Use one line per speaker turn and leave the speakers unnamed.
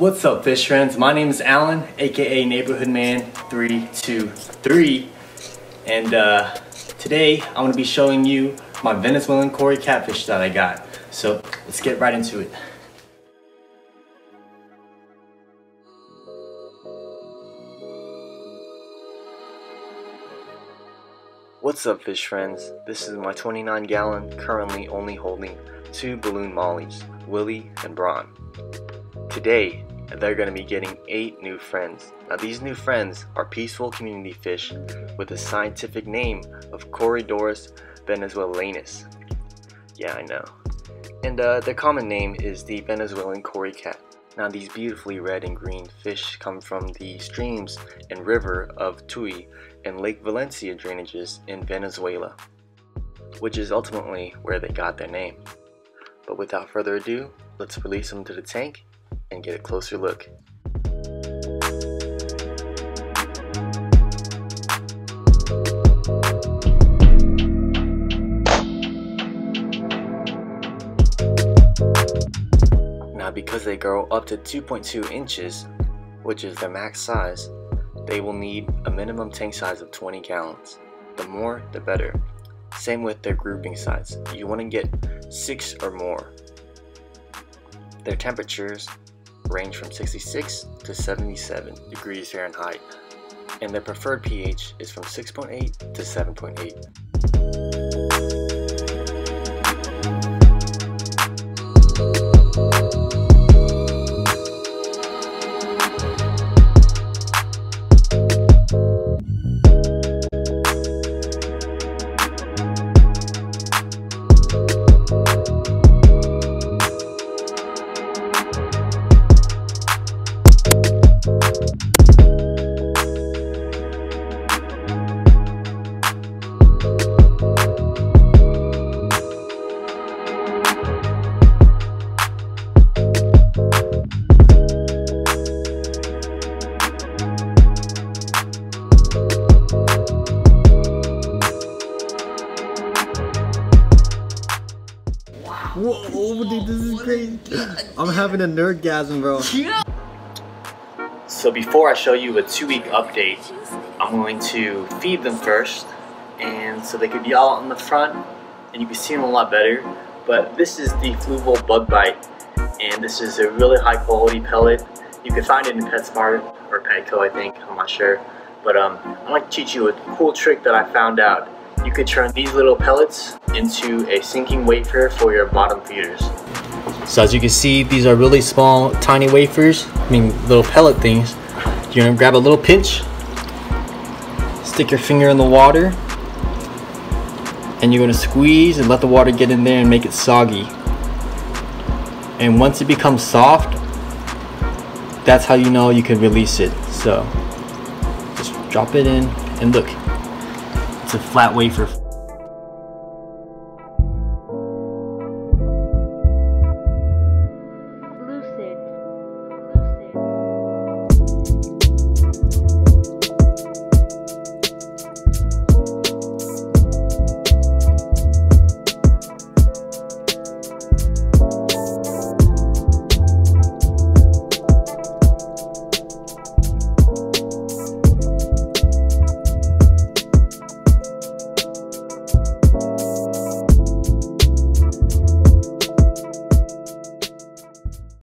What's up fish friends? My name is Alan, aka Neighborhood Man 323 and uh, today I'm to be showing you my Venezuelan Cory catfish that I got. So let's get right into it. What's up fish friends? This is my 29 gallon, currently only holding two balloon mollies, Willie and Braun. Today, they're going to be getting 8 new friends. Now these new friends are peaceful community fish with the scientific name of Corydoras venezuelanus. Yeah, I know. And uh, their common name is the Venezuelan Cory cat. Now these beautifully red and green fish come from the streams and river of Tuy and Lake Valencia drainages in Venezuela, which is ultimately where they got their name. But without further ado, let's release them to the tank and get a closer look. Now because they grow up to 2.2 inches, which is their max size, they will need a minimum tank size of 20 gallons. The more, the better. Same with their grouping size. You want to get 6 or more. Their temperatures range from 66 to 77 degrees Fahrenheit, and their preferred pH is from 6.8 to 7.8.
Whoa, dude, this is crazy. I'm having a nerdgasm, bro.
So before I show you a two week update, I'm going to feed them first and so they could be all in the front and you can see them a lot better. But this is the Fluval Bug Bite and this is a really high quality pellet. You can find it in PetSmart or Petco I think, I'm not sure. But um, I'd like to teach you a cool trick that I found out you could turn these little pellets into a sinking wafer for your bottom feeders. So as you can see, these are really small, tiny wafers, I mean little pellet things. You're gonna grab a little pinch, stick your finger in the water, and you're gonna squeeze and let the water get in there and make it soggy. And once it becomes soft, that's how you know you can release it. So just drop it in and look, it's a flat wafer